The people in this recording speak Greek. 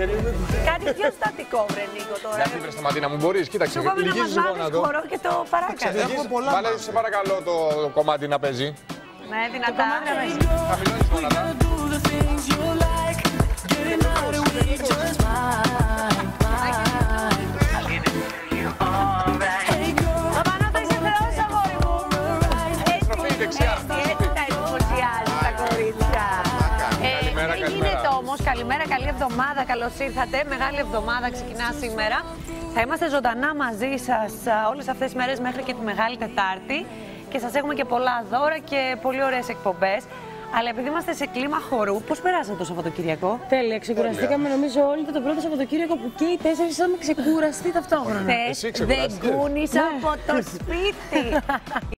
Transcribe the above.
τελείω. Κάτι πιο στατικό, βρε Νίκο τώρα. Γιατί βρε Σταματίνα μου μπορεί, κοίταξε. Σου είπαμε να μας Λυγίζεις λίγο βάλεις δω. χορό και το παράκαλο. Έχουμε πολλά Βάλε σε παρακαλώ το κομμάτι να παίζει. Ναι, δυνατά. Χαμηλώνεις γόνατα. Παπανότα είσαι θεός, αγόρι μου. Στροφή δεξιά. Έτσι, έτσι τα εντυπωσιάζει τα κορίτσια. Ε, Καλημέρα, τι καλημέρα. γίνεται όμως, καλημέρα, καλή εβδομάδα, καλώς ήρθατε. Μεγάλη εβδομάδα ξεκινά σήμερα. Θα είμαστε ζωντανά μαζί σας όλες αυτές τις μέρες μέχρι και τη Μεγάλη Τετάρτη. Και σας έχουμε και πολλά δώρα και πολύ ωραίες εκπομπές. Αλλά επειδή είμαστε σε κλίμα χορού, πώς περάσατε το Σαββατοκυριακό. Τέλεια, ξεκουραστήκαμε νομίζω όλοι το πρώτο Σαββατοκύριακο που και οι τέσσερις είχαμε ξεκουραστεί ταυτόχρονα. Χθε Εσύ δεν ξεκουράστηκες. κούνησα από το σπίτι.